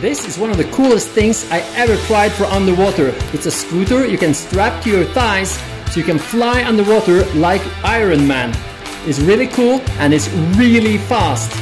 This is one of the coolest things I ever tried for underwater. It's a scooter you can strap to your thighs so you can fly underwater like Iron Man. It's really cool and it's really fast.